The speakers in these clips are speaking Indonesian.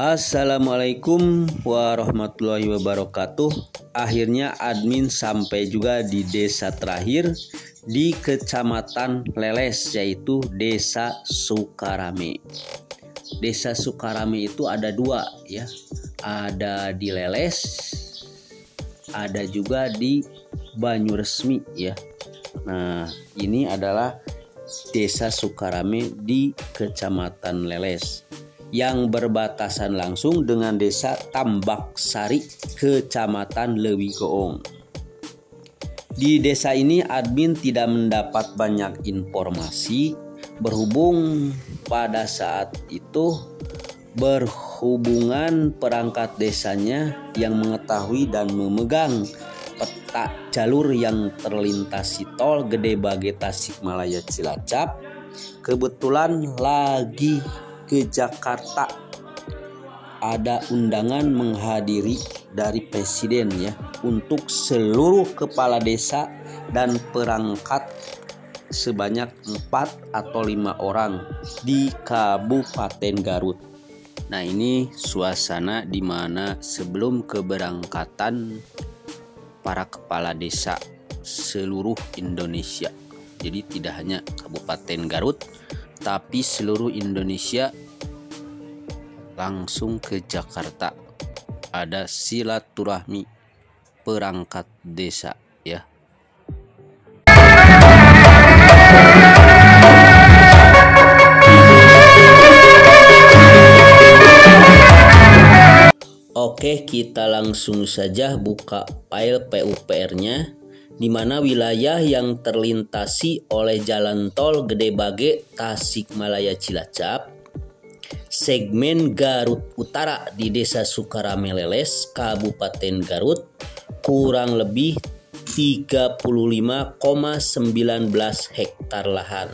Assalamualaikum warahmatullahi wabarakatuh. Akhirnya admin sampai juga di desa terakhir di Kecamatan Leles yaitu Desa Sukarame. Desa Sukarame itu ada dua ya. Ada di Leles, ada juga di Banyuresmi ya. Nah, ini adalah Desa Sukarame di Kecamatan Leles yang berbatasan langsung dengan desa Tambak Sari, Kecamatan Lewigoong. Di desa ini admin tidak mendapat banyak informasi berhubung pada saat itu berhubungan perangkat desanya yang mengetahui dan memegang peta jalur yang terlintasi tol Gede Bage Tasikmalaya Cilacap kebetulan lagi ke Jakarta ada undangan menghadiri dari presiden ya untuk seluruh kepala desa dan perangkat sebanyak 4 atau lima orang di Kabupaten Garut. Nah, ini suasana di mana sebelum keberangkatan para kepala desa seluruh Indonesia. Jadi tidak hanya Kabupaten Garut, tapi seluruh Indonesia langsung ke Jakarta. Ada silaturahmi perangkat desa ya. Oke, kita langsung saja buka file PUPR-nya di mana wilayah yang terlintasi oleh jalan tol Gede Bage Tasikmalaya Cilacap. Segmen Garut Utara di Desa Sukarameleles Kabupaten Garut kurang lebih 35,19 hektar lahan.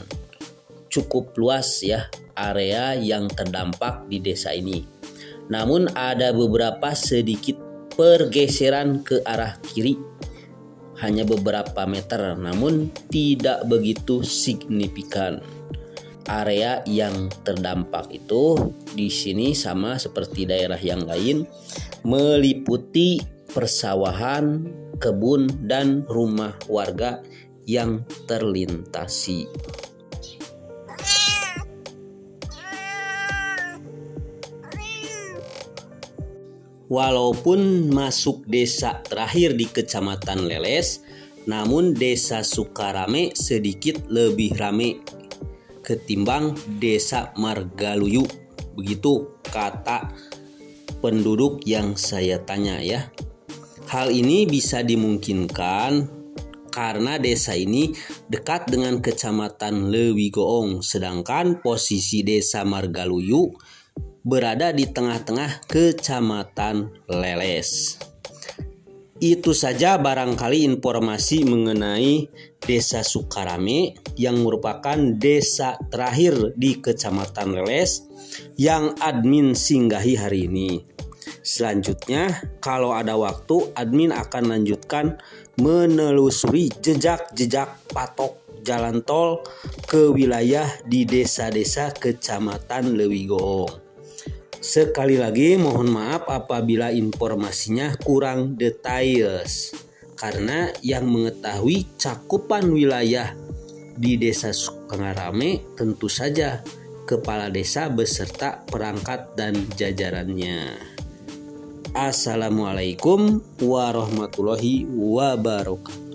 Cukup luas ya area yang terdampak di desa ini. Namun ada beberapa sedikit pergeseran ke arah kiri hanya beberapa meter namun tidak begitu signifikan. Area yang terdampak itu di sini sama seperti daerah yang lain meliputi persawahan, kebun dan rumah warga yang terlintasi. Walaupun masuk desa terakhir di Kecamatan Leles, namun desa Sukarame sedikit lebih rame ketimbang desa Margaluyu. Begitu kata penduduk yang saya tanya ya. Hal ini bisa dimungkinkan karena desa ini dekat dengan kecamatan Lewigoong sedangkan posisi desa Margaluyu berada di tengah-tengah kecamatan Leles. Itu saja barangkali informasi mengenai Desa Sukarame yang merupakan desa terakhir di Kecamatan Leles yang admin singgahi hari ini. Selanjutnya, kalau ada waktu, admin akan lanjutkan menelusuri jejak-jejak patok jalan tol ke wilayah di desa-desa Kecamatan Lewigoong. Sekali lagi mohon maaf apabila informasinya kurang details karena yang mengetahui cakupan wilayah di Desa Sukangarame tentu saja kepala desa beserta perangkat dan jajarannya. Assalamualaikum warahmatullahi wabarakatuh.